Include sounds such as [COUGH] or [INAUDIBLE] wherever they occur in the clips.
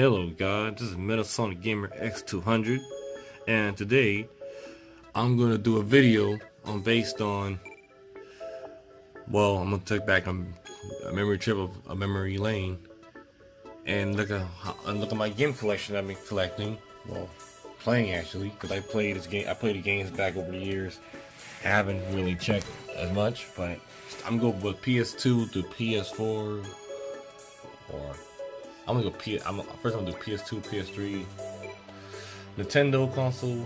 Hello guys, this is Metal Sonic Gamer X200 and today I'm gonna do a video on based on well I'm gonna take back a, a memory trip of a memory lane. And look at and look at my game collection I've been collecting. Well playing actually because I played this game I played the games back over the years. I haven't really checked as much but I'm going with PS2 to PS4 or I'm gonna go P. I'm first. I'm gonna do PS2, PS3, Nintendo console,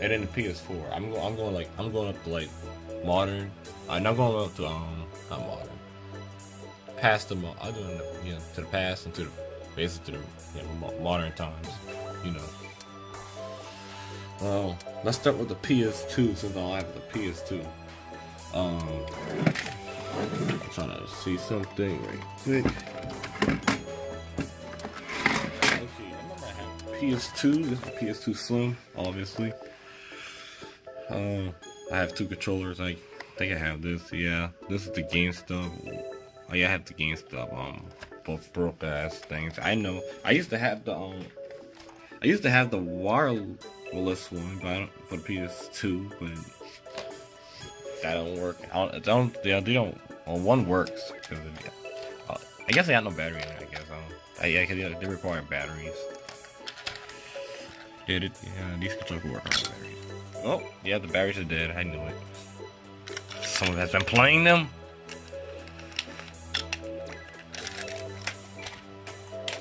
and then the PS4. I'm going. I'm going like. I'm going up to like modern. I'm not going up to um not modern. Past the. I'm doing you know to the past and to the basically to the you know, modern times. You know. Well, let's start with the PS2 since I have the PS2. Um, I'm trying to see something right quick. PS2. This is PS2 Slim, obviously. Um, I have two controllers. I think I have this. Yeah, this is the GameStop. Oh yeah, I have the GameStop. Um, both broke ass things. I know. I used to have the um. I used to have the wireless one, but I don't, for the PS2, but that don't work. I don't. Don't they, don't. Well, one works because uh, I guess they got no battery in it. I guess. I, yeah, cause they require batteries. Did it? Yeah, these controllers work on the batteries. Oh, yeah, the batteries are dead. I knew it. Someone has been playing them.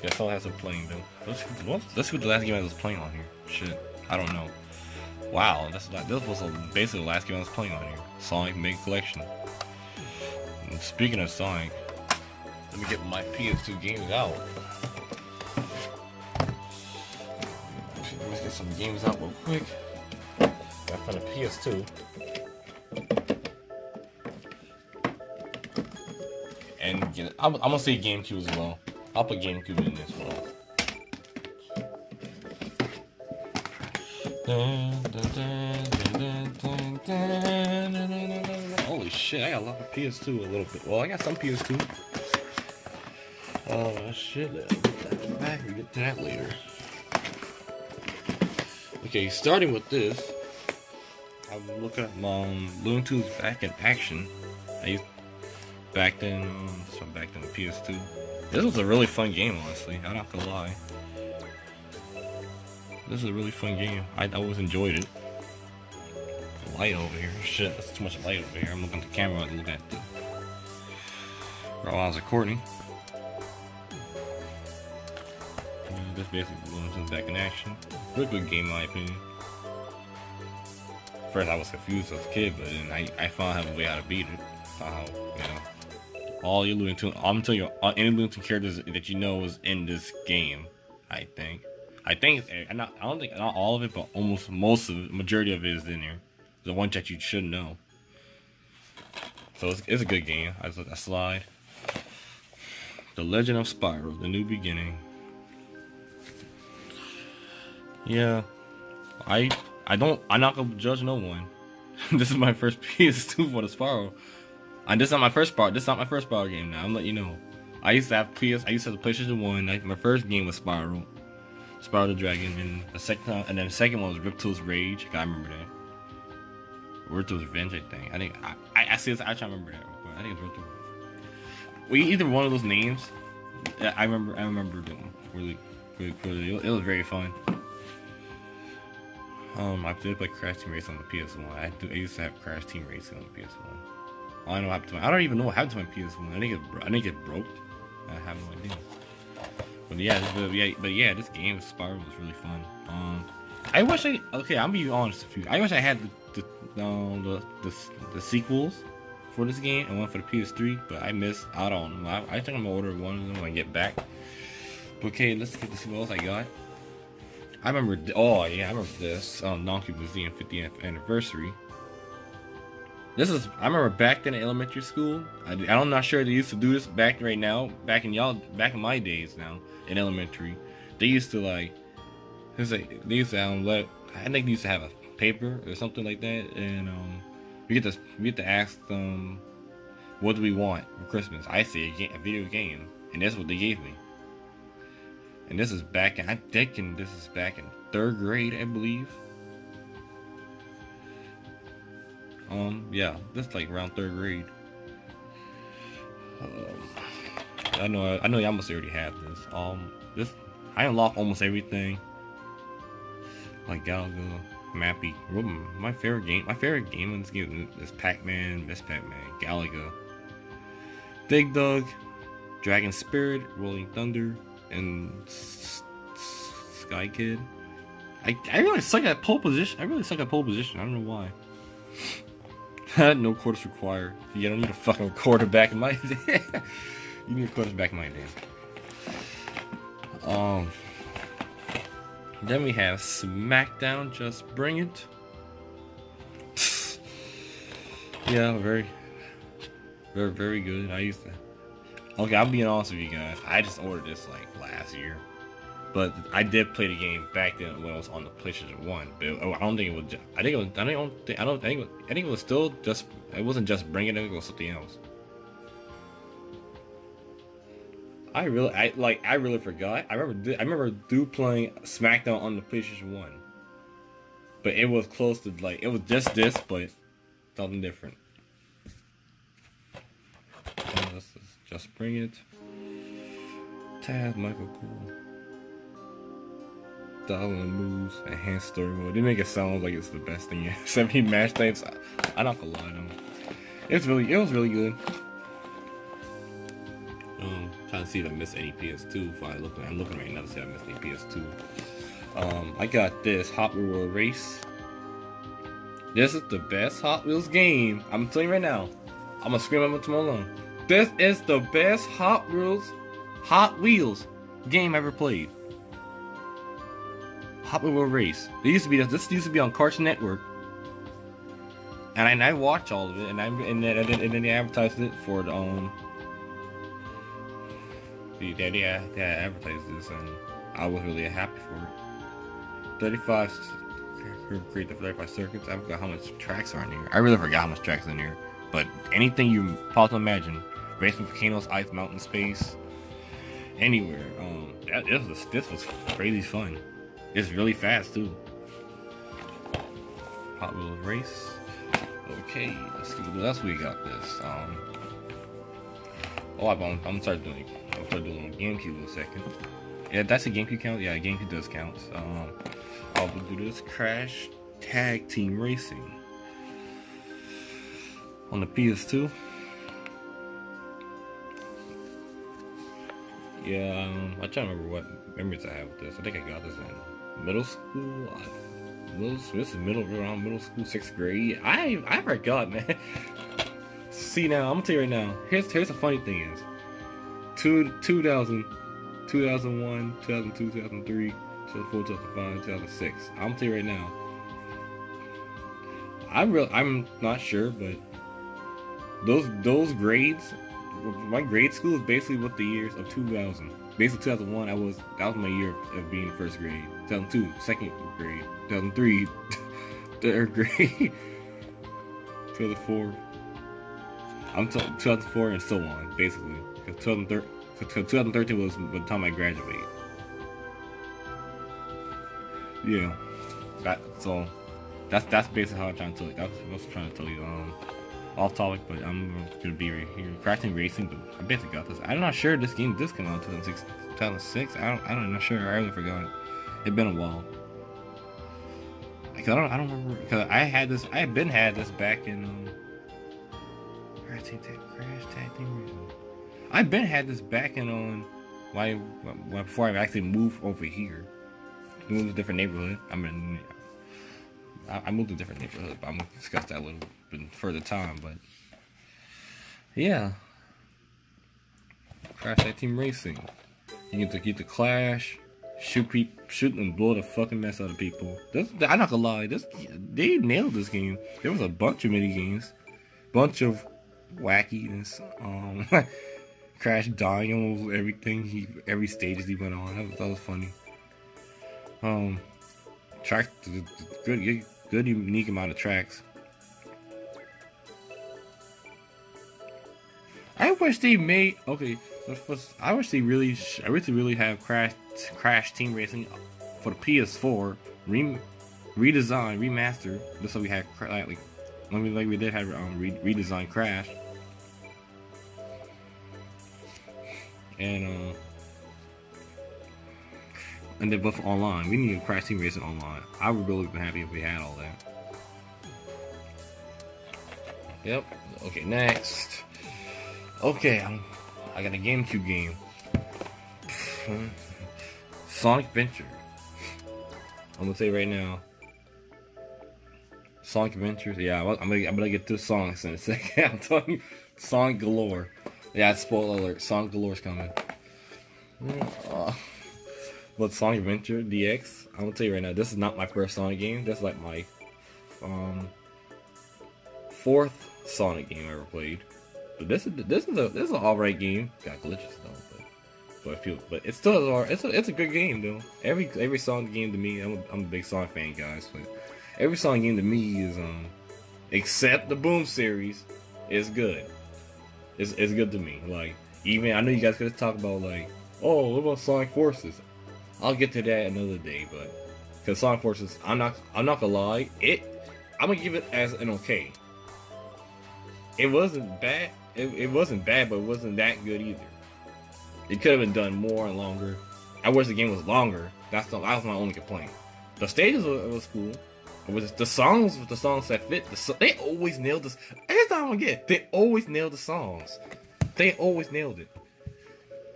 Yeah, someone has been playing them. Let's, see what the last game I was playing on here. Shit, I don't know. Wow, that's this was basically the last game I was playing on here. Sonic Mega Collection. And speaking of Sonic, let me get my PS2 games out. Get some games out real quick. Got from the PS2. And get, I'm, I'm, gonna say GameCube as well. I'll put GameCube in this one. Holy shit, I got a lot of PS2 a little bit. Well, I got some PS2. Oh shit, back. We get that later. Okay, starting with this, I'm looking at my um, Looney Tunes back in action. I used back then, um, so back then the PS2. This was a really fun game, honestly. I'm not gonna lie. This is a really fun game. I always enjoyed it. light over here. Shit, that's too much light over here. I'm looking at the camera and looking at the. While I was recording. This basically Tunes back in action. Real good game, in my opinion. First, I was confused as a kid, but then I, I found out a way how to beat it. Found how, you know, all your Looney Tunes, I'm telling you, all, any Tunes characters that you know is in this game, I think. I think, I, not, I don't think, not all of it, but almost most of it, majority of it is in there. The one that you should know. So it's, it's a good game. I, I slide. The Legend of Spyro, The New Beginning. Yeah, I I don't I'm not gonna judge no one. [LAUGHS] this is my first [LAUGHS] PS2 for the Spyro. And this is not my first part. This is not my first Spyro game now. I'm letting you know. I used to have PS. I used to have PlayStation One. Like, my first game was Spyro, Spyro the Dragon, and the second uh, and then the second one was Ripto's Rage. I remember that. Ripto's Revenge, I think. I think I I, I see. This, I try to remember that. But I think it's Ripto. Well, either one of those names. I remember. I remember them really, really, really. It was very fun. Um, I did play Crash Team Racing on the PS1. I, do, I used to have Crash Team Racing on the PS1. I don't know what happened to my, I don't even know what happened to my PS1. I think it, I think it broke. I have no idea. But yeah, but yeah, but yeah, this game Spyro was really fun. Um, I wish I okay. I'm be honest with you. I wish I had the the, um, the, the, the sequels for this game and one for the PS3, but I missed out on them. I, I think I'm gonna order one of them when I get back. Okay, let's get to see what else I got. I remember, oh yeah, I remember this um, Namco Museum 50th anniversary. This is, I remember back then in elementary school. I, I'm not sure they used to do this back right now, back in y'all, back in my days now in elementary. They used to like, they used to um, let, I think they used to have a paper or something like that, and um, we get to we get to ask them, what do we want for Christmas? I say a, a video game, and that's what they gave me. And this is back in, I think thinking this is back in third grade, I believe. Um, yeah, this is like around third grade. Um, I know, I know, y'all must already have this. Um, this, I unlock almost everything. Like Galaga, Mappy. My favorite game, my favorite game in this game is Pac-Man, Miss Pac-Man, Galaga, Dig Dug, Dragon Spirit, Rolling Thunder, and Sky Kid. I, I really suck at pole position. I really suck at pole position. I don't know why. [LAUGHS] no quarters required. You don't need a fucking quarterback in my day. [LAUGHS] you need a quarterback in my day. Um. Then we have SmackDown. Just bring it. [LAUGHS] yeah, very, very, very good. I used to. Okay, I'm being honest with you guys. I just ordered this like last year. But I did play the game back then when it was on the PlayStation One. But oh, I don't think it was. I think it was. I don't think. I don't think. I think it was still just. It wasn't just bringing it. It was something else. I really, I like, I really forgot. I remember, I remember do playing SmackDown on the PlayStation One, but it was close to like it was just this, but something different. let's just bring it. Tazz Michael Cole thousand moves, enhanced story mode. They make it sound like it's the best thing yet. 17 [LAUGHS] match types. I, am not gonna lie to them. It's really, it was really good. Um, trying to see if I missed any PS2. If I look, I'm looking right now to see if I missed any PS2. Um, I got this Hot Wheel Race. This is the best Hot Wheels game. I'm telling you right now. I'm gonna scream it tomorrow. This is the best Hot Wheels, Hot Wheels game ever played. Hot Wheel Race. Used to be this used to be on Cartoon Network, and I, and I watch all of it, and I and then, and then, they advertised it for the um. The they advertised this, and I was really happy for it. Thirty-five. Create the 35 circuits. I forgot how much tracks are in here. I really forgot how much tracks in here. But anything you possibly imagine, racing volcanoes, ice, mountain, space, anywhere. Um, that, this was this was crazy fun. It's really fast too. Hot Wheels race. Okay, let's see what else we got this. Um. Oh, I'm, I'm gonna start doing. I'll start doing GameCube in a second. Yeah, that's a GameCube count. Yeah, GameCube does count. Um, I'll do this Crash Tag Team Racing on the PS2. Yeah, um, I'm trying to remember what memories I have with this. I think I got this in middle school. Middle, this is middle around middle school, sixth grade. I I forgot, man. [LAUGHS] See now, I'm gonna tell you right now. Here's here's the funny thing is, two 2000, 2001, 2002, 2003, 2004, 2005, 2006. I'm gonna tell you right now. I'm real. I'm not sure, but those those grades, my grade school is basically what the years of 2000 basically 2001 I was that was my year of being in first grade. 2002 second grade. 2003 [LAUGHS] third grade. [LAUGHS] 2004 I'm t- 2004 and so on basically. Because 2013 was the time I graduated. Yeah. That so that's that's basically how I'm trying to tell you that's what I was trying to tell you um off topic, but I'm gonna be right here. Crafting Racing, but I basically got this. I'm not sure this game did come out in 2006. 2006. I don't. I don't know. Sure, I really forgot. It. It's been a while. I don't. I don't remember. Cause I had this. I had been had this back in. Um, Crash Tag Crash Tag Racing. I've been had this back in on. Um, why? Before I actually moved over here, moved to a different neighborhood. I mean, I moved to a different neighborhood, but I'm gonna discuss that a little bit further time. But yeah, Crash Tag Team Racing. You get to get the clash, shoot people, shoot and blow the fucking mess out of people. This, I'm not gonna lie, this they nailed this game. There was a bunch of mini games, bunch of wackiness. Um, [LAUGHS] Crash dying almost everything he every stages he went on. That was, that was funny. Um, track good good unique amount of tracks. I wish they made okay. I wish they really, I wish they really have Crash Crash Team Racing for the PS4 re, redesign, remaster. Just so we had like, like, like we did have um, re, redesign Crash. And uh, and then for online, we need Crash Team Racing online. I would really be happy if we had all that. Yep. Okay, next. Okay, I'm, I got a GameCube game. Sonic Adventure. I'm gonna say right now. Sonic Adventures. Yeah, I'm gonna, I'm gonna get to songs in a [LAUGHS] second. I'm telling you, Sonic Galore. Yeah, spoiler alert. Sonic Galore's coming. Uh, but Sonic Adventure DX. I'm gonna tell you right now. This is not my first Sonic game. This is like my um fourth Sonic game I ever played. But this is this is a this is an alright game. Got glitches though, but but but it's still it's a it's a good game though. Every every Sonic game to me, I'm a, I'm a big Sonic fan, guys. But every Sonic game to me is um except the Boom series is good. It's it's good to me. Like even I know you guys gonna talk about like oh what about Sonic Forces? I'll get to that another day, but because Sonic Forces, I'm not I'm not gonna lie, it I'm gonna give it as an okay it wasn't bad. It, it wasn't bad, but it wasn't that good either. It could have been done more and longer. I wish the game was longer. That's the, that was my only complaint. The stages was, was cool. It was the songs the songs that fit. The, they always nailed this. Every time I get, they always nailed the songs. They always nailed it.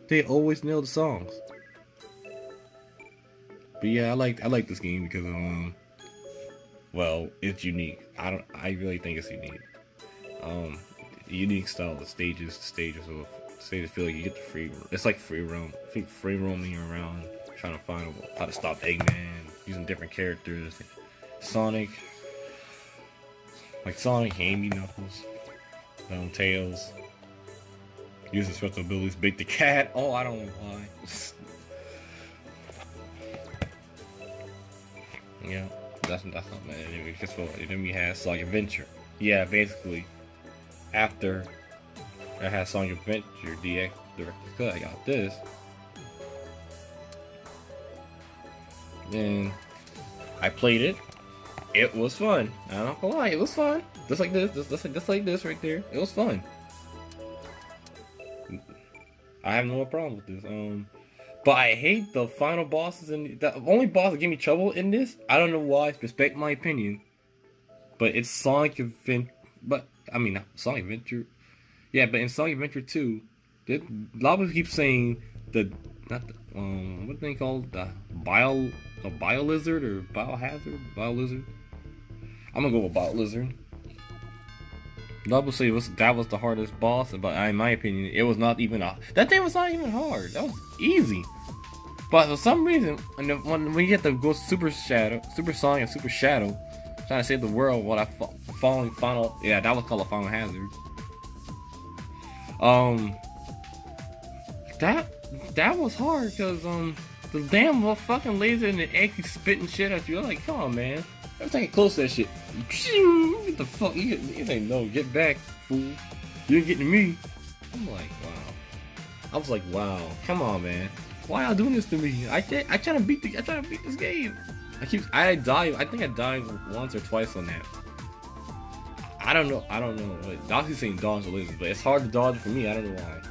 They always nailed the songs. But yeah, I like I like this game because um, well, it's unique. I don't. I really think it's unique um, unique style of stages. Stages of stages feel like you get the free. It's like free roam. I think free roaming around, trying to find how to stop Eggman, using different characters. Sonic, like Sonic, Amy Knuckles, um, Tails. Using special abilities, Big the Cat. Oh, I don't know why. [LAUGHS] yeah, that's that's not bad. Anyway, guess what? Then we have Sonic Adventure. Yeah, basically after I had Sonic Adventure DX Director's Cut, I got this. Then I played it. It was fun. I'm not gonna lie, it was fun. Just like this, just, just, just like this right there. It was fun. I have no problem with this. Um, but I hate the final bosses and the only boss that gave me trouble in this. I don't know why. Respect my opinion, but it's Sonic Adventure. But I mean, Sonic Adventure. Yeah, but in Sonic Adventure 2, did, a lot of people keep saying the not the, um what they called the bio a bio lizard or biohazard bio lizard. I'm gonna go with bio lizard. A lot of people say was, that was the hardest boss, but in my opinion, it was not even a, that thing was not even hard. That was easy. But for some reason, when, the, we get to go Super Shadow, Super Sonic, and Super Shadow, trying to save the world, what I falling final. Yeah, that was called a final hazard. Um, that that was hard because um the damn fucking laser and the egg spitting shit at you. I'm like, come on, man. I'm taking close to that shit. Get the fuck, you, you ain't no, get back, fool. You ain't getting me. I'm like, wow. I was like, wow, come on, man. Why y'all doing this to me? I can't, I trying to beat the, I trying to beat this game. I keep, I died, I think I died once or twice on that. I don't know. I don't know. Like, Doxy's saying dodge lasers, but it's hard to dodge for me. I don't know why.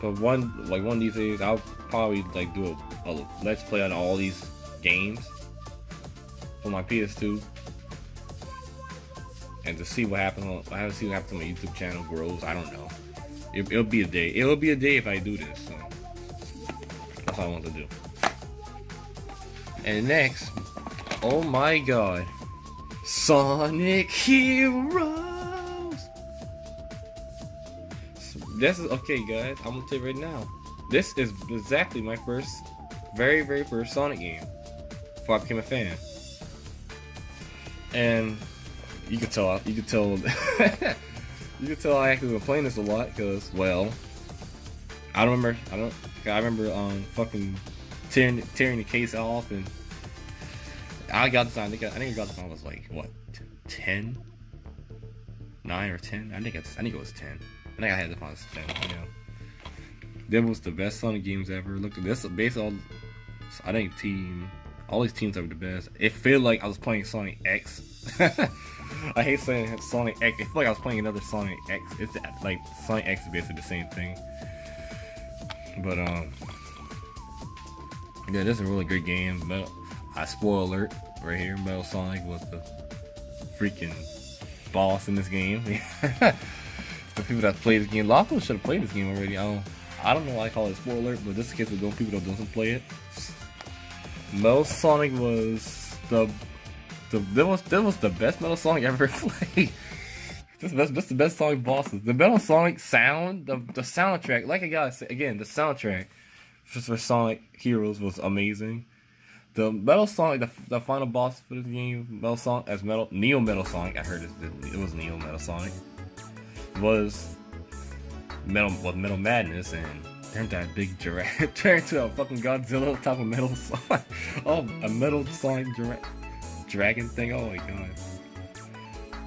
But one, like one of these days, I'll probably like do a, a let's play on all these games for my PS2, and to see what happens. on I have to see what happens when my YouTube channel grows. I don't know. It, will be a day. It'll be a day if I do this. So that's what I want to do. And next, oh my god. Sonic Heroes. this is okay, guys. I'm gonna tell you right now. This is exactly my first, very, very first Sonic game before I became a fan. And you could tell, you could tell, [LAUGHS] you could tell I actually been playing this a lot because, well, I don't remember. I don't. I remember um fucking tearing tearing the case off and I got this on. I think I, think I got this on was like what, ten, nine or ten. I think it's I think it was ten. I think I had this on ten. You know. That was the best Sonic games ever. Look this, based on I think team, all these teams are the best. It felt like I was playing Sonic X. [LAUGHS] I hate saying Sonic X. It felt like I was playing another Sonic X. It's like Sonic X is basically the same thing. But um, yeah, this is a really good game. Metal, I spoil alert right here. Metal Sonic was the freaking boss in this game. [LAUGHS] the people that play this game, a lot of people should have played this game already. I don't, I don't know why I call it spoiler alert, but this is case with those people that doesn't play it. Metal Sonic was the the that was that was the best Metal Sonic ever [LAUGHS] played. This best, this the best Sonic bosses. The Metal Sonic sound, the the soundtrack. Like I gotta say again, the soundtrack for, Sonic Heroes was amazing. The Metal Sonic, the, the final boss for this game, Metal Sonic as Metal Neo Metal Sonic. I heard it, it was Neo Metal Sonic. Was Metal was Metal Madness and turned that big giraffe [LAUGHS] turned to a fucking Godzilla top of Metal Sonic. [LAUGHS] oh, a Metal Sonic dragon thing. Oh my god.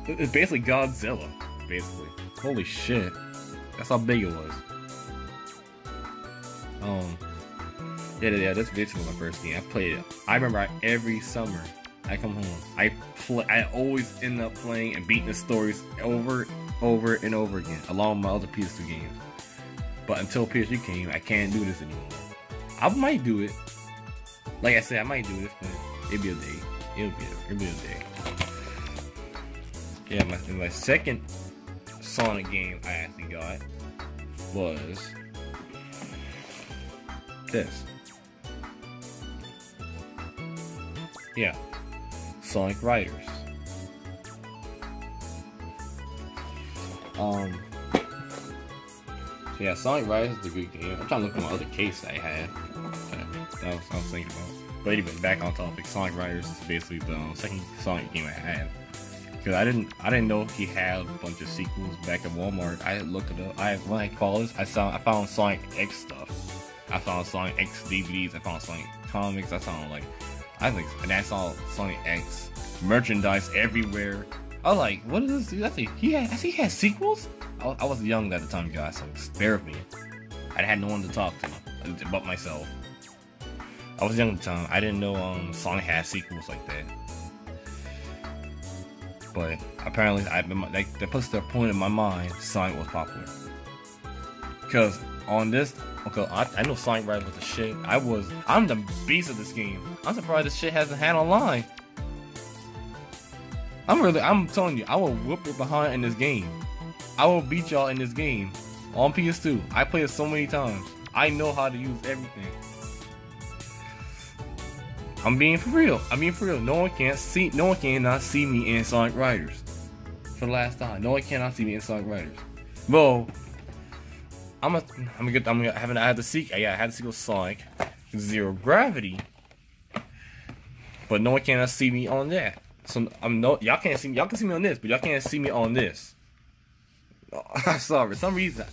It's basically Godzilla, basically. Holy shit. That's how big it was. Um, yeah, yeah, that's basically my first game. I played it. I remember I, every summer I come home, I play. I always end up playing and beating the stories over, over and over again, along with my other PS2 games. But until PS3 came, I can't do this anymore. I might do it. Like I said, I might do this, but it'll be a day. It'll be a, it'll be a day. Yeah, my, my second Sonic game I actually got was this. Yeah, Sonic Riders. Um, yeah, Sonic Riders is a good game. I'm trying to look at my other case I had. That was, I was thinking about. But anyway, back on topic. Sonic Riders is basically the second Sonic game I had. Cause I didn't, I didn't know he had a bunch of sequels back at Walmart. I looked it up. I when I called this, I found, I found Sonic X stuff. I found Sonic X DVDs. I found Sonic comics. I found like, I think, and I saw Sonic X merchandise everywhere. I was like, what is this? I think he had, he sequels. I, I was young at the time, guys, so spare me. I had no one to talk to but myself. I was young at the time. I didn't know um, Sonic had sequels like that. But apparently, I like that puts the point in my mind. Sonic was popular because on this, okay, I, I know Sonic Riders was the shit. I was, I'm the beast of this game. I'm surprised this shit hasn't had online. I'm really, I'm telling you, I will whoop your behind in this game. I will beat y'all in this game on PS2. I played it so many times. I know how to use everything. I'm being for real. I mean for real. No one can't see. No one cannot see me in Sonic Riders. For the last time, no one cannot see me in Sonic Riders. Well, I'm a. I'm a good. I'm gonna having. I had to seek. Yeah, I had to seek Sonic Zero Gravity. But no one cannot see me on that. So I'm no. Y'all can't see me. Y'all can see me on this, but y'all can't see me on this. [LAUGHS] I'm sorry. For some reason,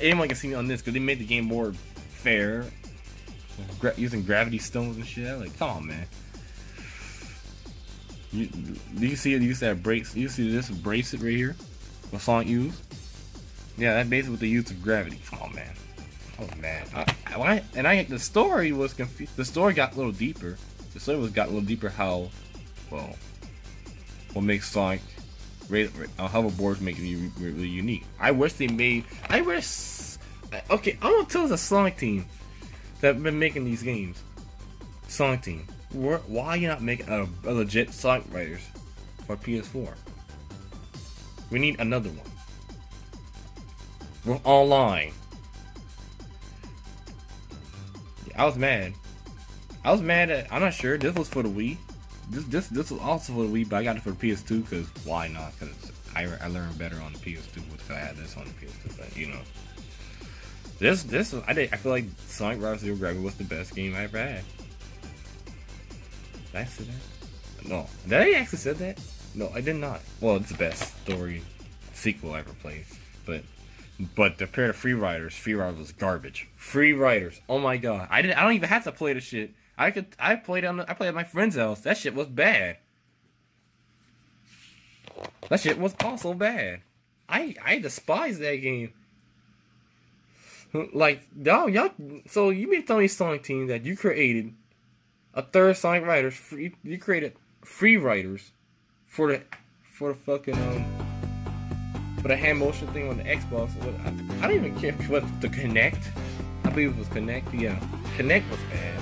anyone can see me on this because they made the game more fair gra using gravity stones and shit. Like, come on, man. You, do you see it? You see that breaks? You see this bracelet right here? What Sonic used? Yeah, that's basically they use of gravity. On, man. Oh man. I, I, and I the story was confused. The story got a little deeper. The story was got a little deeper. How, well, what makes Sonic uh, hoverboards make it really, unique. I wish they made. I wish. Okay, I'm gonna tell the Sonic team that have been making these games. Sonic Team. Why are you not making a, a legit Sonic Riders for PS4? We need another one. Online. I was mad. I was mad at. I'm not sure. This was for the Wii. This this this was also for the Wii, but I got it for the PS2 because why not? Because I, I learned better on the PS2 because I had this on the PS2. But you know. This this I did I feel like Sonic Riders Zero Gravity was the best game I ever had. Did I say that? No. Did I actually said that? No, I did not. Well, it's the best story sequel I ever played. But but compared to Free Riders, Free Riders was garbage. Free Riders, oh my god. I didn't I don't even have to play the shit. I could I played on the, I played at my friend's house. That shit was bad. That shit was also bad. I I despise that game. [LAUGHS] Like y'all, y'all. So you mean tell me Sonic Team that you created a third Sonic Riders? Free, you created Free Riders for the for the fucking um for the hand motion thing on the Xbox. I, I don't even care what the Kinect. I believe it was Kinect. Yeah, Kinect was bad.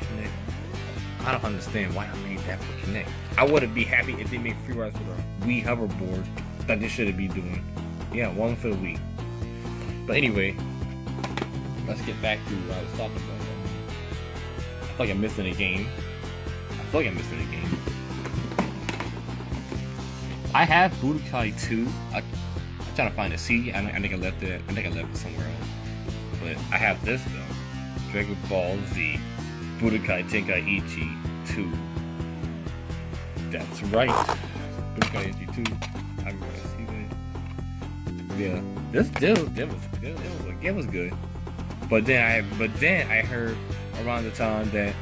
Kinect. I don't understand why I made that for Kinect. I wouldn't be happy if they made free rides for the Wii hoverboard that they should be doing. Yeah, one for the Wii. But anyway, let's get back to what I was talking about. I feel like I'm missing a game. I feel like I'm missing a game. I have Budokai 2. I, I'm trying to find a C. I, I think I left it. I think I left it somewhere else. But I have this though. Dragon Ball Z Budokai Tenkaichi 2. That's right. Budokai Tenkaichi 2. I'm gonna see that. Yeah. This was this was it was it was good. But then I but then I heard around the time that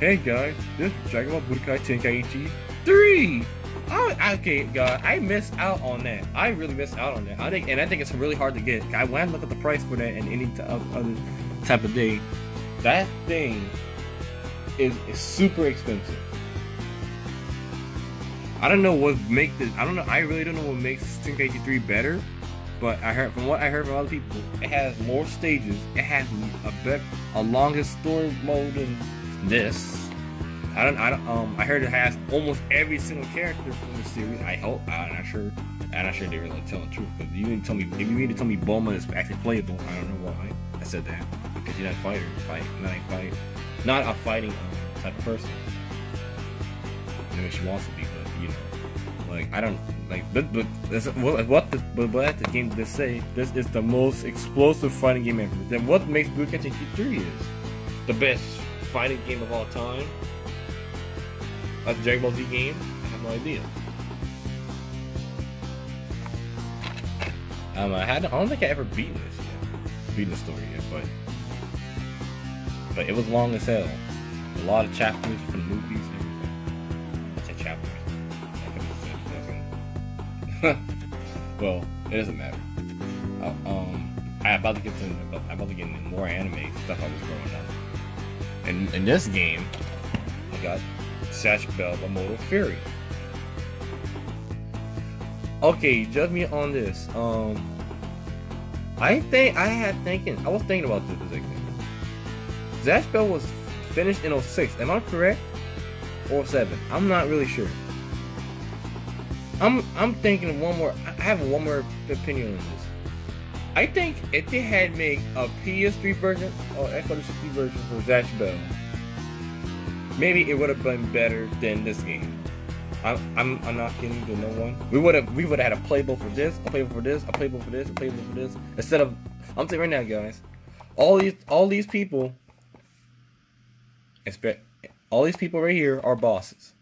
hey guys, this is Dragon Ball Budokai Tenkaichi 3. Oh, okay, God, I missed out on that. I really missed out on that. I think, and I think it's really hard to get. I went look at the price for that and any t- other type of day. That thing is, is super expensive. I don't know what make the. I don't know. I really don't know what makes Tenkaichi 3 better. But I heard from what I heard from other people, it has more stages. It has a bit a longer story mode than this. I don't. I don't. Um. I heard it has almost every single character from the series. I hope. I'm not sure. I'm not sure they're really telling the truth. But you to tell me. If you need to tell me Bulma is actually playable, I don't know why I said that. Because you're not a fighter. Fight. Not a fight. Not a fighting um, type of person. I mean, she wants to be, but you know, like I don't like. But but this, what what the but what the game just say? This is the most explosive fighting game ever. Then what makes Budokai 3 is the best fighting game of all time? A Dragon Ball Z game? I have no idea. Um, I had I don't think I ever beaten this yet, beaten the story yet, but but it was long as hell. A lot of chapters from movies and everything. I said chapters. I [LAUGHS] fucking. well, it doesn't matter. Uh, um, I'm about to get to I'm about to get into more anime stuff I was growing up. And in this game, I got Zatch Bell Mamodo Fury. Okay, judge me on this. Um, I think I had thinking. I was thinking about this exactly. Zatch Bell was finished in 06. Am I correct? Or 07? I'm not really sure. I'm I'm thinking one more. I have one more opinion on this. I think if they had made a PS3 version or Xbox 360 version for Zatch Bell, maybe it would have been better than this game. I'm, I'm, I'm not kidding to no one. We would have we would have had a playbook for this, a playbook for this, a playbook for this, a playbook for this. Instead of I'm saying right now, guys, all these all these people, all these people right here are bosses.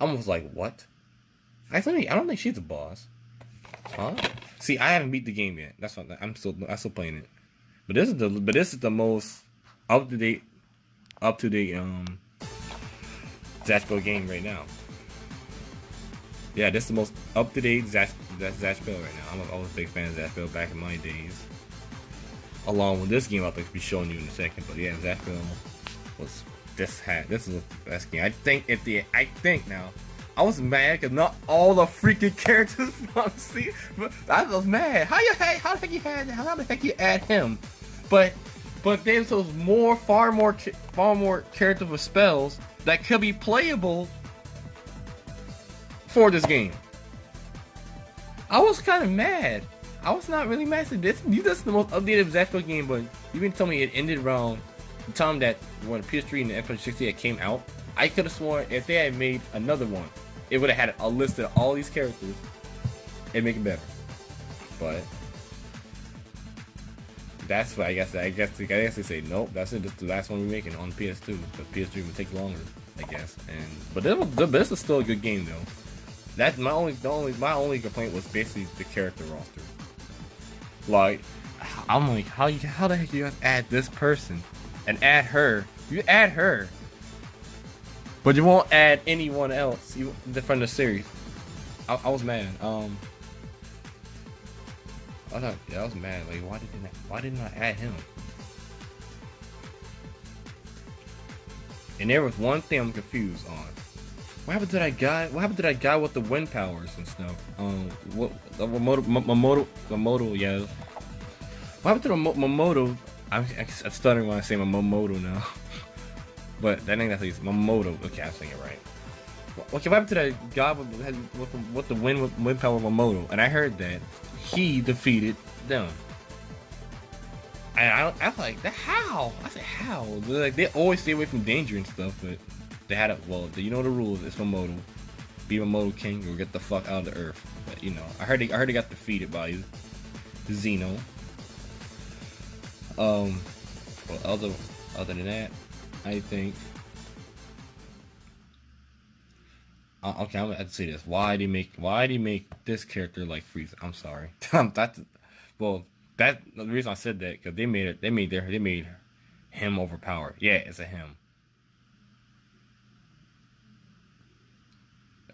I was like, what? I think I don't think she's a boss. Huh? See, I haven't beat the game yet. That's what I'm still I'm still playing it. But this is the but this is the most up to date up to date um Zatch Bell game right now. Yeah, this is the most up to date Zatch, Bell right now. I'm a, I was a big fan of Zatch Bell back in my days. Along with this game, I'll be showing you in a second. But yeah, Zatch Bell was this hat. this is the best game. I think if the I think now. I was mad because not all the freaking [LAUGHS] characters from see, but I was mad. How you had? How the heck you had? How the heck you add him? But but there's those more, far more, far more characters with spells that could be playable for this game. I was kind of mad. I was not really mad. This you just the most updated Zapdo game, but you been telling me it ended around the time that when PS3 and the Xbox 60 had came out. I could have sworn if they had made another one, it would have had a list of all these characters and make it better. But that's what I guess. I guess I guess they say nope. That's it. This the last one we're making on PS2. But PS3 will take longer, I guess. And but this, was, this is still a good game though. That's my only the only my only complaint was basically the character roster. Like I'm like how you how the heck you guys add this person and add her? You add her, but you won't add anyone else you, from the series. I, I was mad. Um, I thought yeah, I was mad. Like, why didn't I, why didn't I add him? And there was one thing I'm confused on. What happened to that guy? What happened to that guy with the wind powers and stuff? Um, what the Mamodo, Mamodo, Mamodo, yeah. What happened to the Mamodo? I'm, I'm stuttering when I say Mamodo now. [LAUGHS] but that ain't actually Mamodo. Okay, I'm saying it right. What happened to that guy with, with, with the wind wind power Mamodo? And I heard that he defeated them. And I, I was like, how? I said, how? They're like, they always stay away from danger and stuff, but they had it. Well, you know the rules. It's Mamodo. Be Mamodo King or get the fuck out of the earth. But you know, I heard they, I heard they got defeated by Zeno. Um, well, other other than that, I think. Uh, okay, I'm gonna say this. Why did he make Why did he make this character like Frieza? I'm sorry. [LAUGHS] That's well, that the reason I said that because they made it. They made their. They made him overpowered. Yeah, it's a him.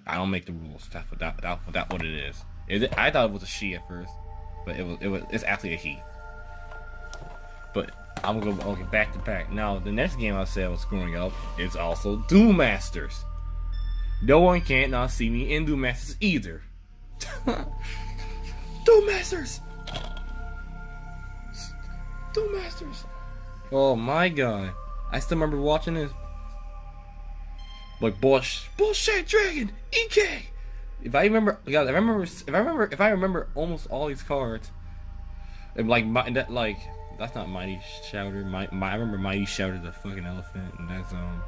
I don't make the rules. That's what that, that, that what it is. Is it? I thought it was a she at first, but it was it was it's actually a he. But I'm gonna go okay back to back. Now the next game I said was growing up is also Duel Masters. No one can't not see me in Duel Masters either. [LAUGHS] Duel Masters. Duel Masters. Oh my god. I still remember watching this. Like Bush, Bolshack Dragon, EK. If I remember, guys, I remember, if I remember, if I remember almost all these cards, and like my, that, like that's not Mighty Shouter. My, my, I remember Mighty Shouter, the fucking elephant, and that's um.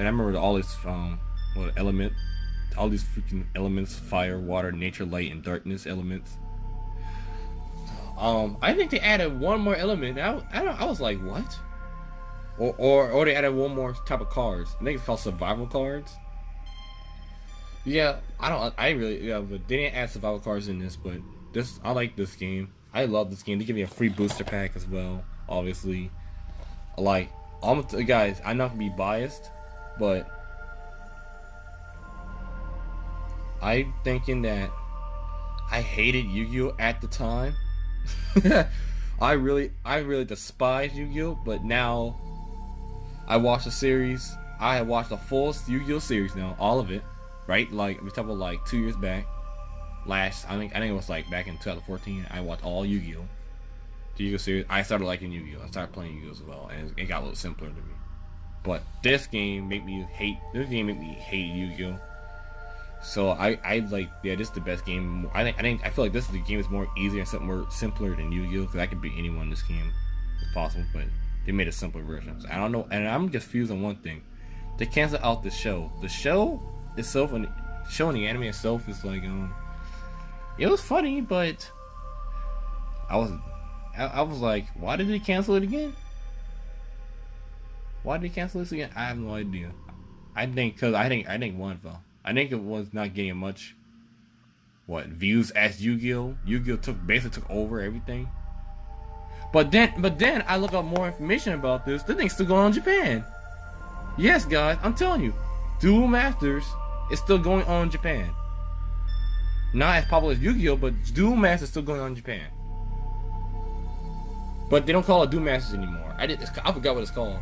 And I remember all these um, what element, all these freaking elements: fire, water, nature, light, and darkness elements. Um, I think they added one more element. I, I, I was like, what? Or, or, or they added one more type of cards. I think it's called survival cards. Yeah, I don't. I really. Yeah, but they didn't add survival cards in this. But this, I like this game. I love this game. They give me a free booster pack as well. Obviously, like, I'm guys. I'm not gonna be biased, but I'm thinking that I hated Yu-Gi-Oh at the time. [LAUGHS] I really, I really despise Yu-Gi-Oh, but now I watched the series. I watched the full Yu-Gi-Oh series now, all of it, right? Like we talking about like two years back. Last, I think, I think it was like back in 2014. I watched all Yu-Gi-Oh. Yu-Gi-Oh series. I started liking Yu-Gi-Oh. I started playing Yu-Gi-Oh as well, and it got a little simpler to me. But this game made me hate. This game made me hate Yu-Gi-Oh. So I, I like yeah this is the best game. I think I think I feel like this is the game is more easier and something more simpler than Yu-Gi-Oh because I could beat anyone in this game if possible, but they made a simpler version. So I don't know, and I'm confused on one thing. They canceled out the show. The show itself and showing the anime itself is like um, it was funny, but I was I, I was like, why did they cancel it again? Why did they cancel this again? I have no idea. I think because I think I think one them I think it was not getting much what views as Yu-Gi-Oh. Yu-Gi-Oh took basically took over everything. But then but then I look up more information about this. The thing's still going on in Japan. Yes, guys, I'm telling you, Duel Masters is still going on in Japan. Not as popular as Yu-Gi-Oh, but Duel Masters is still going on in Japan. But they don't call it Duel Masters anymore. I did. I forgot what it's called.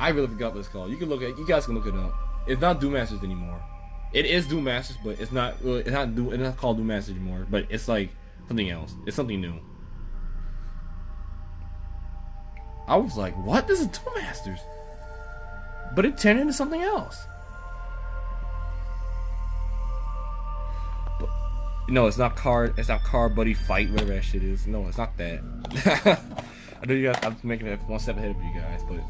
I really forgot what it's called. You can look at. You guys can look it up. It's not Duel Masters anymore. It is Duel Masters, but it's not. It's not. Duel, it's not called Duel Masters anymore. But it's like something else. It's something new. I was like, "What? This is Duel Masters," but it turned into something else. But, no, it's not card. It's not car buddy fight. Whatever that shit is. No, it's not that. [LAUGHS] I know you guys. I'm making it one step ahead of you guys, but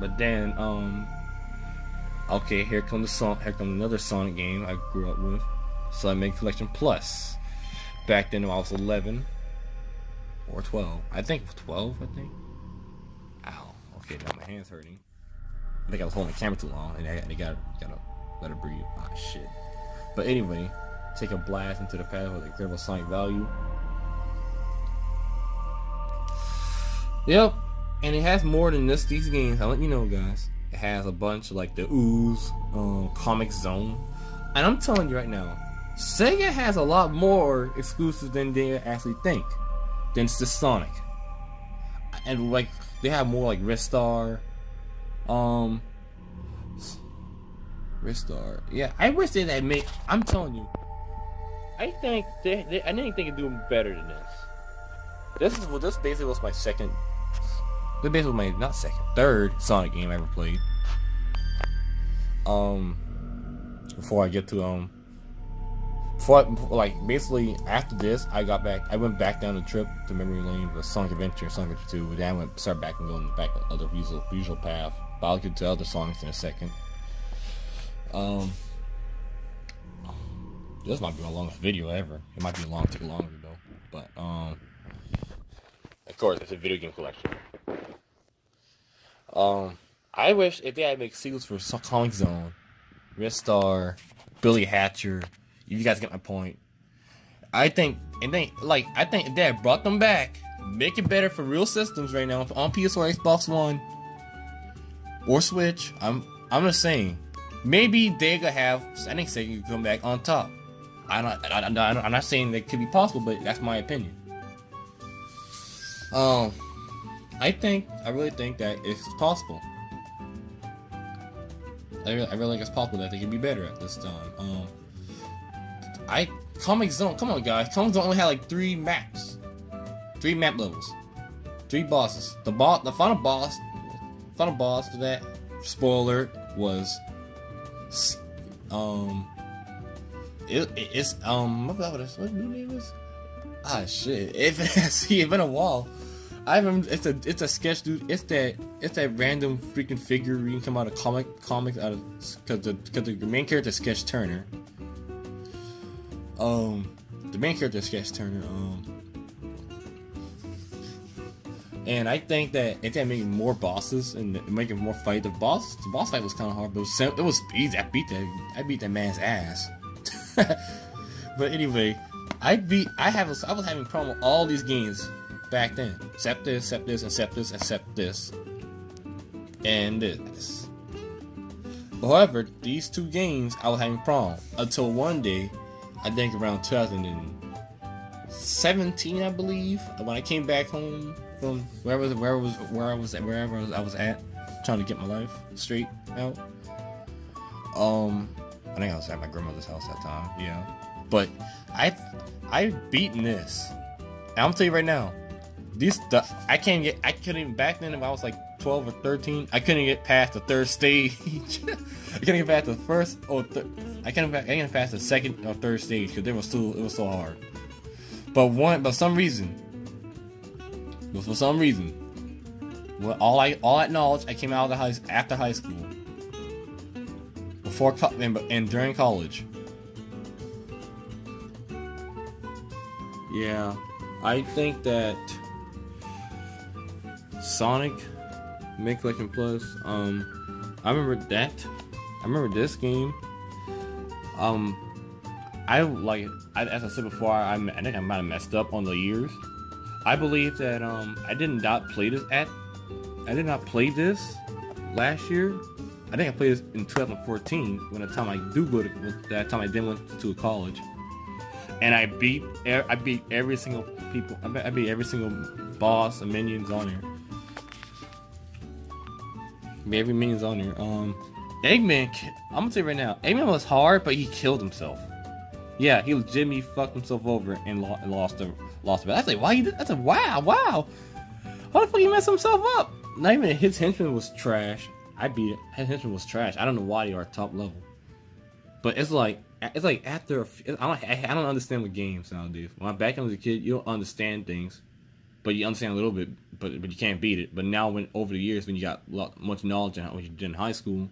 but then um Okay, here comes the song. Here comes another Sonic game I grew up with. Sonic Collection Plus. Back then, I was 11 or 12. I think 12. I think. Ow. Okay, now my hands hurting. I think I was holding the camera too long, and I, I gotta gotta let it breathe. Ah, shit. But anyway, take a blast into the past with incredible Sonic value. Yep, and it has more than just these games. I'll let you know, guys. It has a bunch of like the Ooze, um, Comix Zone. And I'm telling you right now, Sega has a lot more exclusives than they actually think. Than the Sonic. And like they have more like Ristar. Um Ristar. Yeah, I wish they had made I'm telling you. I think they, they I didn't think it'd do better than this. This is well this basically was my second this basically my not second, third Sonic game I ever played. Um before I get to um before like basically after this I got back I went back down the trip to memory lane with Sonic Adventure Sonic Adventure 2 then I went start back and going back other usual usual path but I'll get to other songs in a second um this might be the longest video ever it might be long take longer though but um of course it's a video game collection um I wish if they had make sequels for Comix Zone Ristar Billy Hatcher you guys get my point. I think, and they like, I think they brought them back, make it better for real systems right now on PS4, Xbox One, or Switch. I'm, I'm just saying, maybe they could have. I think Sega could come back on top. I, I, I'm not saying that could be possible, but that's my opinion. Um, I think, I really think that it's possible. I really, I really think it's possible that they can be better at this time. Um, I Comix Zone. Come on, guys. Comix Zone only had like three maps, three map levels, three bosses. The boss, the final boss, final boss for that spoiler was, um, it, it's um what was what new name is? Ah shit! If [LAUGHS] it's a wall, I remember it's a it's a sketch dude. It's that it's that random freaking figurine come out of comic comics out of because the because the main character Sketch Turner. Um, the main character Sketch Turner. Um, and I think that if they make more bosses and making more fight, the boss the boss fight was kind of hard, but it was, it was easy. I beat that I beat that man's ass. [LAUGHS] but anyway, I beat I have a, I was having problem with all these games back then. Except this, except this, except this, except this, and this. However, these two games I was having problem until one day I think around 2017, I believe, when I came back home from where was where was where I was wherever I was at, trying to get my life straight out. Um, I think I was at my grandmother's house that time. Yeah, but I I've beaten this. And I'm tell you right now, this the I can't get I couldn't even back then if I was like 12 or 13 I couldn't get past the third stage. [LAUGHS] I couldn't get past the first or th- I couldn't I couldn't past the second or third stage because it was still it was so hard. But one but some reason but for some reason well, all I all that knowledge I came out of the high after high school. Before and, and during college yeah I think that Sonic Mega Collection Plus. Um, I remember that. I remember this game. Um, I like I, as I said before. I, I think I might have messed up on the years. I believe that um I did not play this at I did not play this last year. I think I played this in 2014 when the time I do go to that time I then went to college, and I beat I beat every single people I beat every single boss and minions on here every minion's on here. Um, Eggman, I'm gonna say right now, Eggman was hard, but he killed himself. Yeah, he legitimately fucked himself over and, lo- and lost the lost the. I say, why you did? That's wow, wow. How the fuck he messed himself up? Not even his henchman was trash. I beat it. His henchman was trash. I don't know why they are top level, but it's like it's like after I don't I don't understand with games nowadays. When I'm back when I was a kid, you don't understand things but you understand a little bit, but but you can't beat it. But now, when over the years, when you got lot, much knowledge on what you did in high school,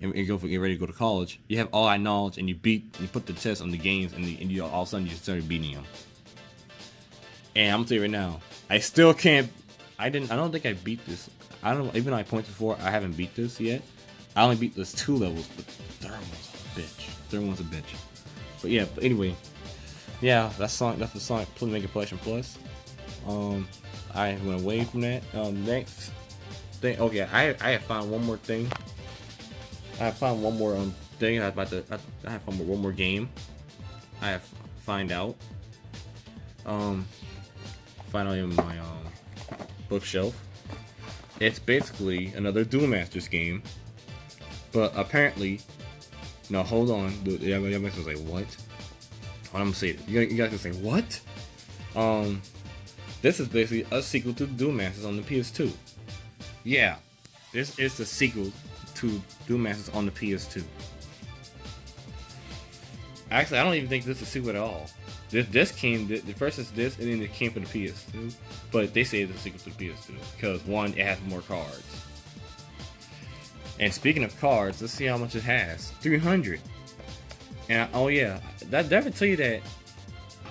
and, and go for, get ready to go to college, you have all that knowledge, and you beat, you put the test on the games, and, the, and you all of a sudden you started beating them. And I'm gonna tell you right now, I still can't. I didn't. I don't think I beat this. I don't. Even though I pointed before, I haven't beat this yet. I only beat this two levels, but the third one's a bitch. One's a bitch. But yeah. But anyway, yeah. That's song. That's the song. Mega Collection Plus. Um, I went away from that. Um, next thing, okay, I I have found one more thing. I found one more um thing. I about to I, I have found one more game. I have find out. Um, out in my um bookshelf. It's basically another Duel Masters game, but apparently, no, hold on. Yeah, you guys gonna say what? I'm gonna say it. You guys gonna say what? Um, this is basically a sequel to Duel Masters on the PS2. Yeah, this is the sequel to Duel Masters on the PS2. Actually, I don't even think this is a sequel at all. This this came the, the, first is this, and then it came for the PS2. But they say it's a sequel to the PS2 because one, it has more cards. And speaking of cards, let's see how much it has. 300. And I, oh yeah, that I tell you that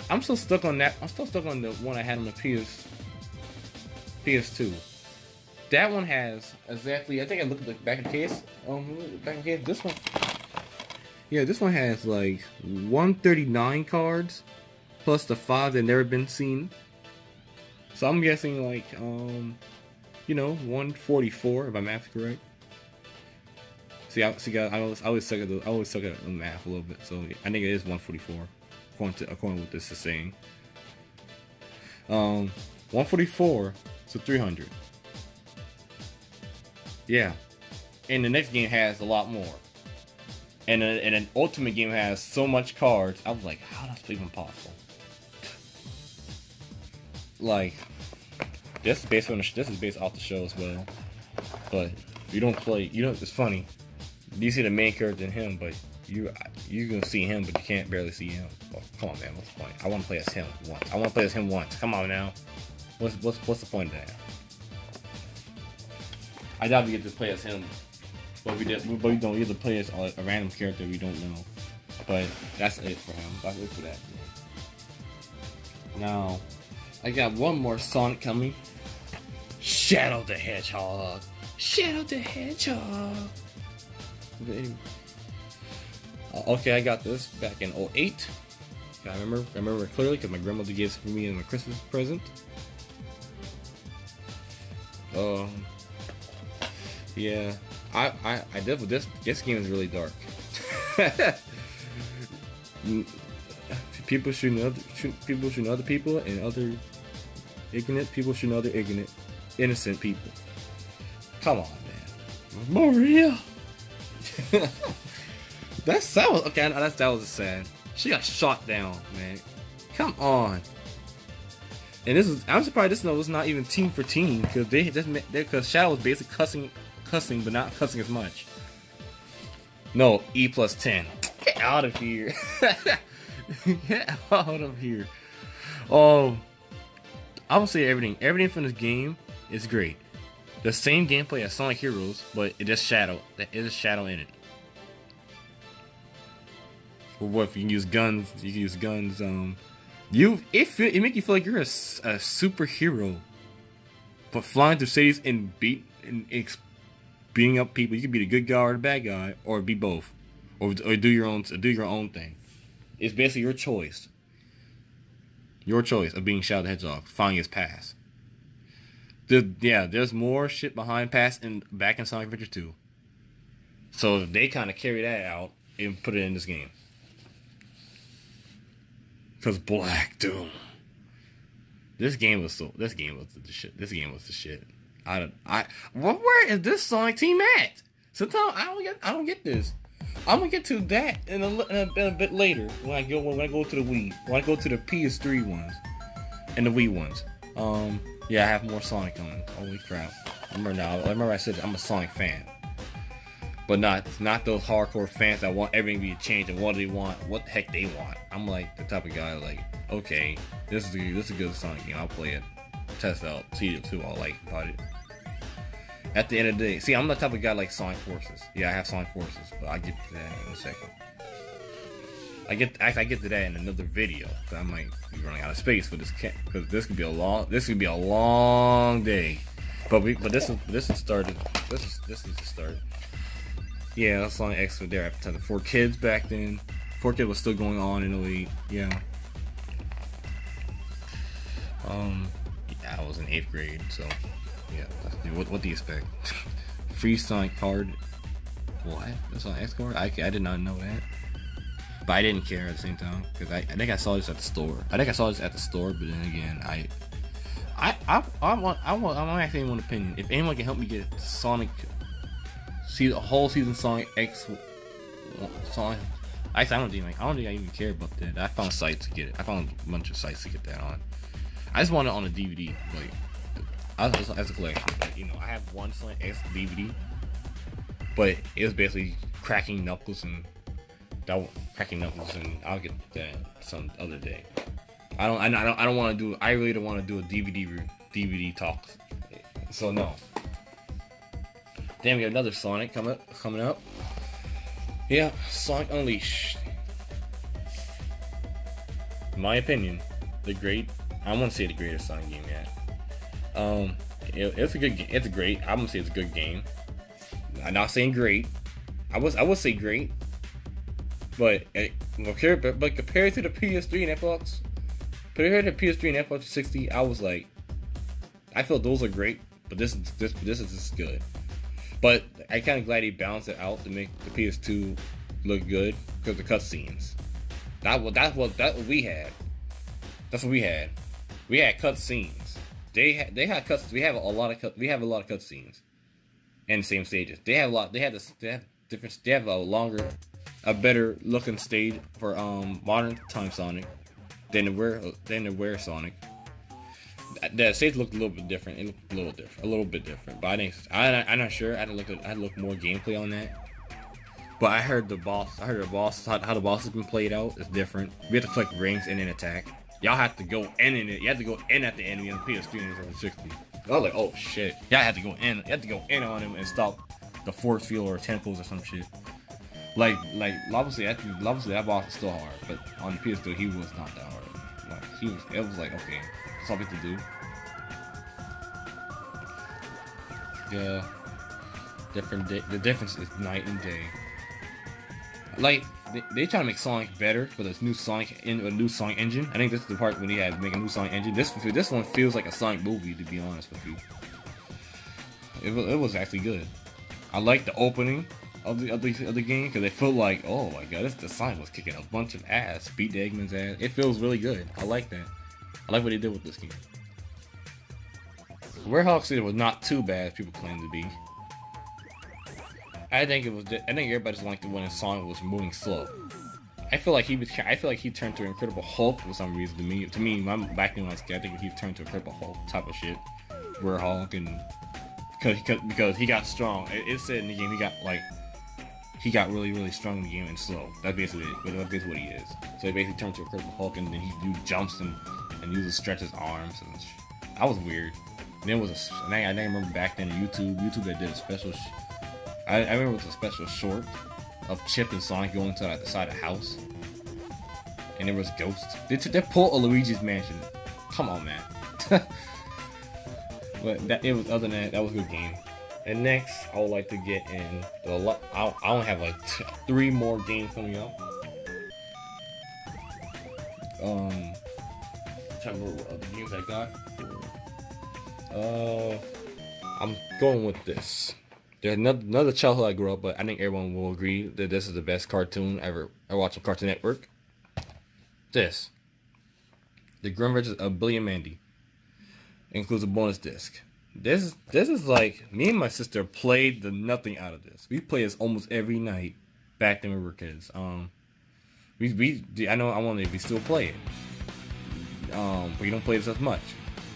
I'm still stuck on that. I'm still stuck on the one I had on the PS PS2. That one has exactly. I think I looked at the back of the case. Um, back of the case. This one. Yeah, this one has like 139 cards plus the five that never been seen. So I'm guessing like um, you know, 144 if my math correct. See, I see, guys, I always, I always suck at the, I always suck at math a little bit. So I think it is 144, according to according to what this is saying. Um, 144 to 300. Yeah, and the next game has a lot more. And, a, and an ultimate game has so much cards. I was like, how that even possible? Like, this is based on the, this is based off the show as well. But you don't play. You know, it's funny. You see the main character in him, but you you gonna see him, but you can't barely see him. Oh, come on, man. What's the point? I want to play as him once. I want to play as him once. Come on now. What's what's what's the point of that? I doubt we get to play as him, but we did. But we don't either play as a, a random character we don't know. But that's it for him. That's it for that. Now, I got one more Sonic coming. Shadow the Hedgehog. Shadow the Hedgehog. Uh, okay, I got this back in 08. I remember, I remember clearly because my grandmother gave it for me in a Christmas present. Um, yeah, I, I, I did. This, this game is really dark. [LAUGHS] people shooting other, people shooting other people, and other ignorant people shooting other ignorant, innocent people. Come on, man, Maria. [LAUGHS] that's that was okay. That's that was sad. She got shot down, man. Come on. And this is I'm surprised this was not even team for team because they just because Shadow was basically cussing, cussing, but not cussing as much. No, E plus ten. Get out of here. [LAUGHS] Get out of here. Um, I would say everything. Everything from this game is great. The same gameplay as Sonic Heroes, but it is Shadow. There is a Shadow in it. Or what if you can use guns? You can use guns. Um, you it it make you feel like you're a, a superhero, but flying through cities and beat and ex, beating up people. You can be the good guy or the bad guy, or be both, or, or do your own do your own thing. It's basically your choice. Your choice of being Shadow the Hedgehog, finding his past. Yeah, there's more shit behind past and back in Sonic Adventure 2. So they kind of carry that out and put it in this game. Cause Black Doom. This game was so. This game was the shit. This game was the shit. I don't. I. Well, where is this Sonic team at? Sometimes I don't get. I don't get this. I'm gonna get to that in a, in a, in a bit later when I go when I go to the Wii. When I go to the PS3 ones and the Wii ones. Um. Yeah, I have more Sonic on. Holy crap! I remember now. I remember I said I'm a Sonic fan but not not those hardcore fans that want everything to be changed and what do they want, what the heck they want. I'm like the type of guy like, okay, this is a, this is a good Sonic game. I'll play it, test out, see it. I'll like about it. At the end of the day, see, I'm the type of guy like Sonic Forces. Yeah, I have Sonic Forces, but I get to that in a second. I get I get to that in another video. I might be running out of space for this because this could be a long this could be a long day. But we but this is this is started. This is this is the start. Yeah, that's on X there at the 4Kids back then. 4Kids was still going on in Elite. Yeah. Um, yeah, I was in eighth grade, so yeah. What, what do you expect? [LAUGHS] Free Sonic card. What? That's on X card? I, I did not know that. But I didn't care at the same time because I, I think I saw this at the store. I think I saw this at the store, but then again, I I I, I want I want I'm actually one opinion. If anyone can help me get Sonic, see the whole season Sonic X, Sonic. Actually, I don't think like I don't think I even care about that. I found sites to get it. I found a bunch of sites to get that on. I just want it on a DVD, like as, as a collection. Like, you know, I have one Sonic X DVD, but it was basically cracking knuckles and that cracking knuckles, and I'll get that some other day. I don't. I don't. I don't want to do. I really don't want to do a DVD DVD talk. So no. Damn, we got another Sonic coming up. Coming up. Yeah, Sonic Unleashed. In my opinion, the great. I want to say the greatest Sonic game yet. Um, it, it's a good. It's great. I'm gonna say it's a good game. I'm not saying great. I was. I would say great. Eh, but, but, but compared to the PS3 and Xbox, compared to the PS3 and Xbox 60, I was like, I feel those are great, but this is this this is just good. But I kind of glad he balanced it out to make the PS2 look good because the cutscenes. That what that's what that what we had. That's what we had. We had cutscenes. They they had cuts. We have a lot of cut. We have a lot of cutscenes, and same stages. They have a lot. They had this. They have different. They have a longer a better looking stage for um modern time Sonic than the where than the where Sonic. That stage looked a little bit different. It looked a little different, a little bit different. But I think I, I'm not sure. I had to look. At, I look more gameplay on that. But I heard the boss. I heard the boss how, how the boss has been played out is different. We have to collect rings and then attack. Y'all have to go in in it. You have to go in at the enemy on PS3 and 60. I was like, oh shit. Y'all have to go in. You have to go in on him and stop the force field or tentacles or some shit. Like, like obviously, I obviously that boss is still hard, but on the PS2 he was not that hard. Like he was, it was like okay, something to do. Yeah, different. Day, the difference is night and day. Like they, they try to make Sonic better with a new Sonic in a new Sonic engine. I think this is the part when they had to make a new Sonic engine. This this one feels like a Sonic movie to be honest with you. It, it was actually good. I like the opening of the of the, of the game because it felt like oh my god, this the sign was kicking a bunch of ass, beat the Eggman's ass. It feels really good. I like that. I like what they did with this game. Werehog City was not too bad as people claim to be. I think it was. I think everybody just liked it when Sonic was moving slow. I feel like he was. I feel like he turned to Incredible Hulk for some reason. To me, to me, my back when I was kid, I think he turned to Incredible Hulk type of shit. Werehog and because because he got strong. It, it said in the game he got like he got really, really strong in the game and slow. That's basically it. That's basically what he is. So he basically turns to a Incredible Hulk and then he do jumps and, and uses stretch his arms and that was weird. And then was a, and I, I remember back then YouTube, YouTube that did a special. I, I remember it was a special short of Chip and Sonic going to the side of the house, and there was ghosts. They, they pulled a Luigi's Mansion. Come on, man. [LAUGHS] but that it was other than that, that was a good game. And next, I would like to get in the. I don't have like [LAUGHS] three more games coming up. Um, trying to other games I got. Uh, I'm going with this. There's another, another childhood I grew up, but I think everyone will agree that this is the best cartoon ever I watched on Cartoon Network. This, The Grim Adventures of Billy and Mandy, includes a bonus disc. This this is like me and my sister played the nothing out of this. We play this almost every night back then we were kids. Um, we we I know I want to we still play it. Um, we don't play this as much,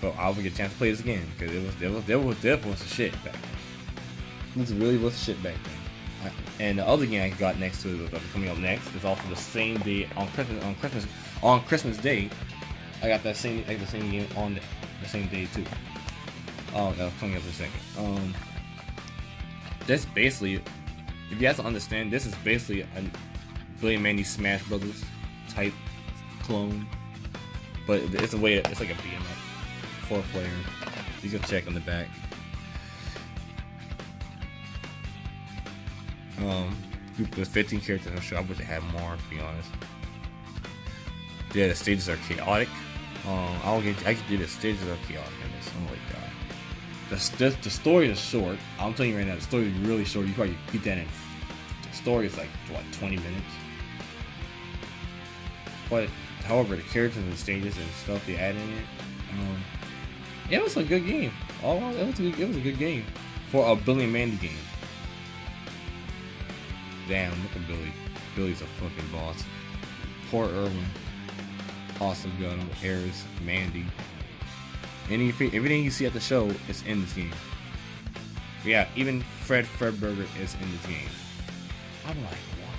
but I'll get a chance to play this again because it was there was there was there was a shit back then. It was really was shit back then. and the other game I got next to it, coming up next is also the same day on Christmas on Christmas on Christmas Day. I got that same like the same game on the, the same day too. Oh, that was coming up in a second. Um, that's basically, if you have to understand, this is basically a Billy and Mandy Smash Brothers type clone, but it's a way. It's like a up, four player. You can check on the back. Um, there's 15 characters. I'm sure I wish they had more. To be honest. Yeah, the stages are chaotic. Um, I'll get. I can do the stages are chaotic in this. Oh my god. The, the, story is short. I'm telling you right now, the story is really short. You probably beat that in. The story is like what 20 minutes. but however, the characters and stages and stuff they add in it, um, it was a good game. Oh, it was a, it was a good game for a Billy and Mandy game. Damn, look at Billy. Billy's a fucking boss. Poor Irwin. Awesome gun, Harris, Mandy. Any everything you see at the show is in this game. Yeah, even Fred Fredburger is in this game. I'm like, why?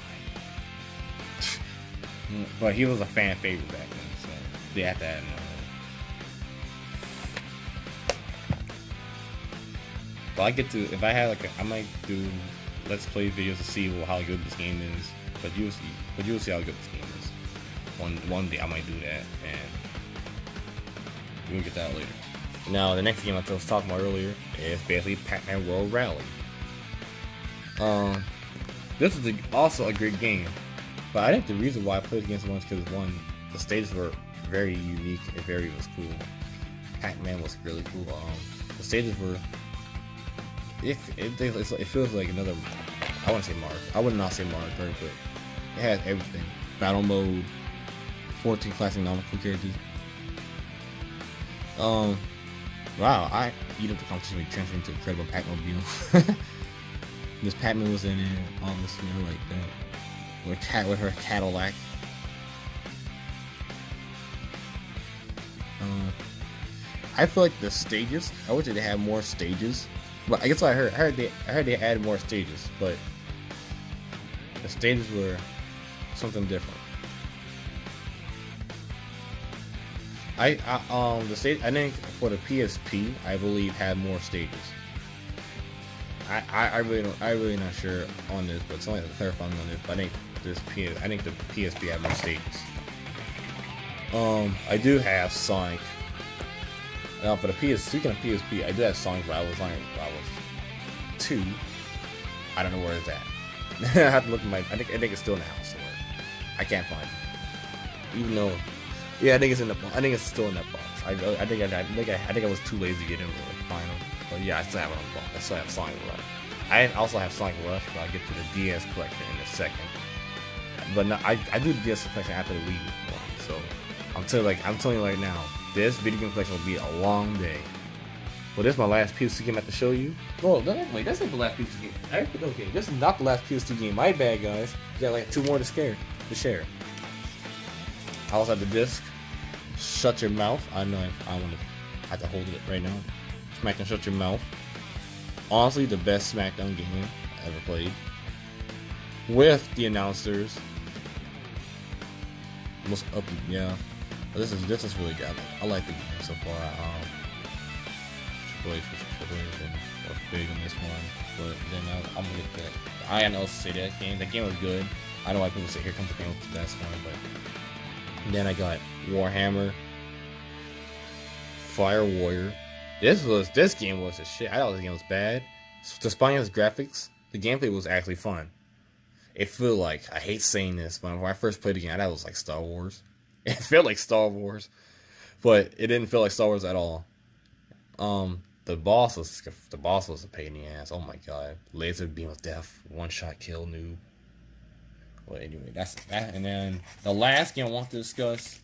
[LAUGHS] but he was a fan favorite back then, so they had to add him. But I get to if I had like a, I might do let's play videos to see how good this game is. But you'll see, but you'll see how good this game is. One one day I might do that, and we'll get that later. Now the next game I was talking about earlier is basically Pac-Man World Rally. Um, this is a, also a great game, but I think the reason why I played against one is because one, the stages were very unique and very was cool. Pac-Man was really cool. Um, the stages were it, it, it, feels like another. I to say Mario. I would not say Mario Kart, but it has everything. Battle mode, 14 classic Namco characters. Um, wow, I eat up the competition with transferring to Incredible Pac-Mobile. [LAUGHS] Ms. Pac-Man was in it, all this, you know, like that. With cat with her Cadillac. Uh, I feel like the stages. I wish they had more stages but I guess I heard. I heard they I heard they added more stages, but the stages were something different. I, I um the stage I think for the PSP I believe had more stages. I, I, I really don't I really not sure on this, but somebody to clarify on this. But I think this PS I think the PSP had more stages. Um, I do have Sonic now for the PS, speaking of PSP, I do have Sonic Rivals Sonic Rivals 2. I don't know where it's at. [LAUGHS] I have to look at my. I think I think it's still in the house somewhere. I can't find it. Even though, yeah, I think it's in the. I think it's still in that box. I, I think I, I think I, I think I was too lazy to get into the final. But yeah, I still have it on the box. I still have Sonic Rush. I also have Sonic Rush, but I'll get to the DS collection in a second. But no, I, I do the DS collection after the Wii one. So I'm telling like I'm telling you right now, this video game collection will be a long day. Well, this is my last PS2 game I have to show you. Oh, no, wait, that's not the last PS2 game. Okay, this is not the last PS2 game. My bad, guys. Got like two more to scare to share. I also have the disc. Shut your mouth. I know I, want to. Have to hold it right now. SmackDown Shut Your Mouth. Honestly, the best SmackDown game I ever played. With the announcers. Most up, yeah. This is this is really good. I like the game so far. Um, Triple H was was big in this one, but then I, am gonna get that. I know say that game. That game was good. I don't like people say here comes the game with the best one, but then I got Warhammer, Fire Warrior. This was this game was a shit. I thought this game was bad. Despite its graphics, the gameplay was actually fun. It felt like I hate saying this, but when I first played the game, I thought it was like Star Wars. [LAUGHS] It felt like Star Wars, but it didn't feel like Star Wars at all. Um, the boss was the boss was a pain in the ass. Oh my god, laser beam of death, one shot kill, noob. Well, anyway, that's that. And then the last game I want to discuss,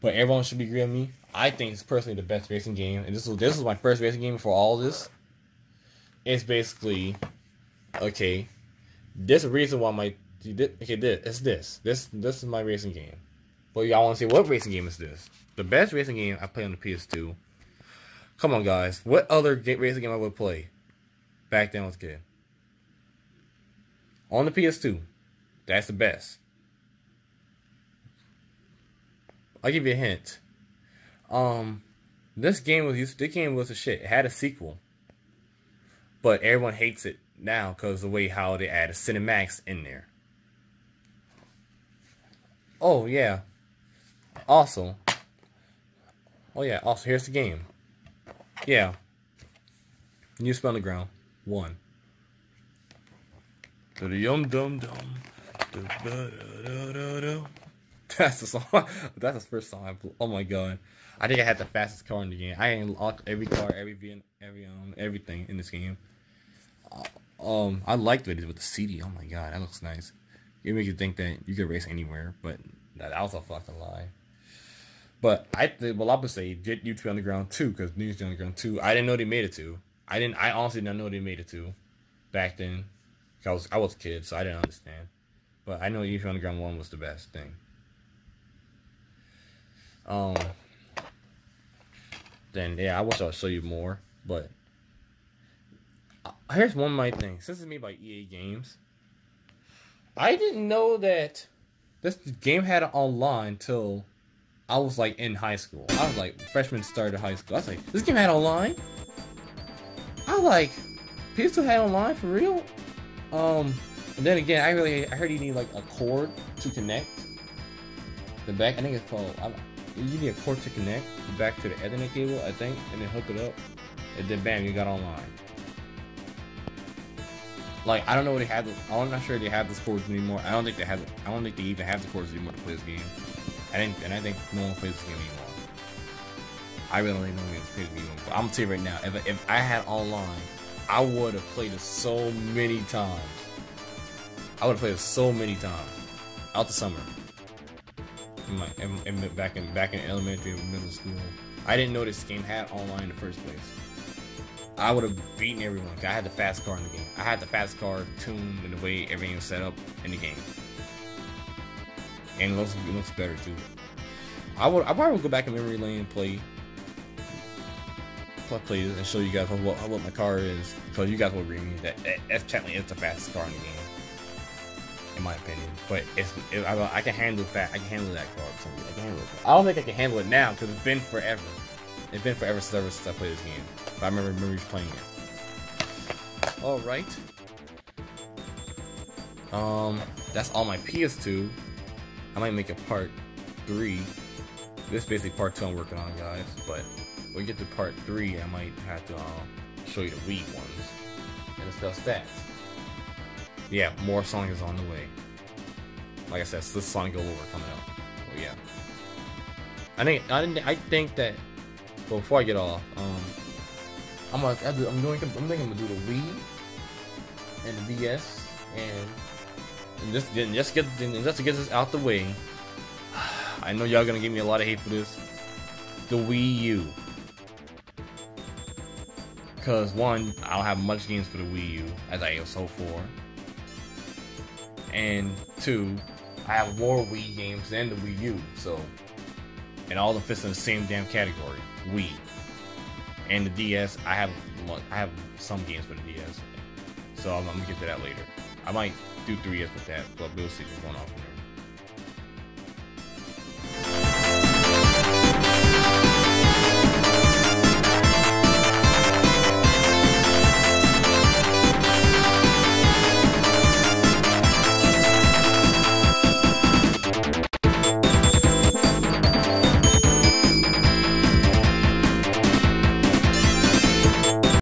but everyone should be agree with me. I think it's personally the best racing game, and this was this was my first racing game for all this. It's basically okay. This reason why my okay this it's this this this is my racing game. But y'all want to say, what racing game is this? The best racing game I play on the PS2. Come on, guys. What other racing game I would play back then I was a kid? On the PS2. That's the best. I'll give you a hint. Um, this game was used. This game was a shit. It had a sequel, but everyone hates it now because the way how they added cinematics in there. Oh yeah, also, oh yeah, also here's the game. Yeah. New spell on the ground. One. Yum dum dum. [LAUGHS] That's the song. [LAUGHS] That's the first song I. Oh my god. I think I had the fastest car in the game. I unlocked every car, every every um everything in this game. Uh, um, I liked what it with the CD. Oh my god, that looks nice. It makes you think that you could race anywhere, but That, was a fucking lie. But I, well, I would say get YouTube Underground 2 because New YouTube Underground 2, I didn't know they made it to. I didn't. I honestly didn't know they made it to back then. I was I was a kid, so I didn't understand. But I know YouTube Underground 1 was the best thing. Um. Then yeah, I wish I'll show you more, but uh, here's one of my things. This is made by EA Games. I didn't know that this game had online till I was like in high school. I was like freshman started high school. I was like, this game had online. I was like, PS2 had online for real. Um, and then again, I really I heard you need like a cord to connect the back. I think it's called. You need a cord to connect back to the Ethernet cable, I think, and then hook it up, and then bam, you got online. Like I don't know what they have. I'm not sure they have this cords anymore. I don't think they have. I don't think they even have the cords anymore to play this game. I think, and I think no one plays this game anymore. I really don't plays this game anymore. But I'm gonna tell you right now, if if I had online, I would have played it so many times. I would have played it so many times out the summer. In my, in, in, back in back in elementary and middle school, I didn't know this game had online in the first place. I would have beaten everyone. I had the fast car in the game. I had the fast car tuned in the way everything was set up in the game, and it looks it looks better too. I would I probably would go back in memory lane and play play this and show you guys what what my car is, so you guys will agree with me that that's technically is the fastest car in the game my opinion. But it's it, I, I, can handle that. I can handle that car. I can handle it. I don't think I can handle it now because it's been forever. It's been forever since I played this game. But I remember remember playing it. All right. Um, that's all my PS2. I might make a part three. This is basically part two I'm working on, guys. But when we get to part three, I might have to uh, show you the Wii ones and discuss that yeah, more Sonic is on the way. Like I said, this Sonic All Over coming out. Well, yeah. I think I. I think that. Well, before I get off, um, I'm gonna. I'm doing. I'm thinking I'm gonna do the Wii and the DS and and just just get just to get this out the way. [SIGHS] I know y'all gonna give me a lot of hate for this. The Wii U. Cause one, I don't have much games for the Wii U as I so for and two, I have more Wii games than the Wii U, so and all of them fits in the same damn category, Wii. And the DS, I have I have some games for the DS, so I'm, I'm gonna get to that later. I might do 3DS with that, but we'll see what's going on from there.